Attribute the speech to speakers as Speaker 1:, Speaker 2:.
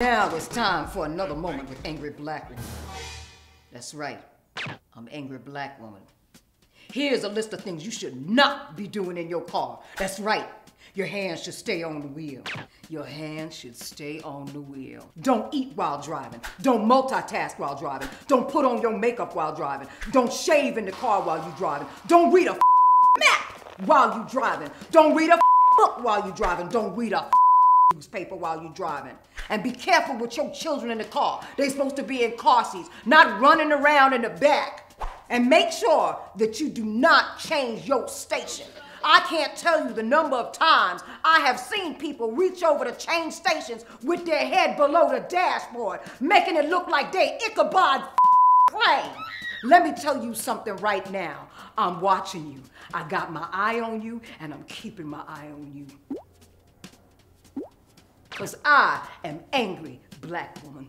Speaker 1: Now it's time for another moment with Angry Black Woman. That's right, I'm Angry Black Woman. Here's a list of things you should not be doing in your car. That's right, your hands should stay on the wheel. Your hands should stay on the wheel. Don't eat while driving. Don't multitask while driving. Don't put on your makeup while driving. Don't shave in the car while you're driving. Don't read a map while you're driving. Don't read a book while you're driving. Don't read a newspaper while you're driving. And be careful with your children in the car. They're supposed to be in car seats, not running around in the back. And make sure that you do not change your station. I can't tell you the number of times I have seen people reach over to change stations with their head below the dashboard, making it look like they Ichabod Crane. Let me tell you something right now. I'm watching you. I got my eye on you, and I'm keeping my eye on you. Because I am angry black woman.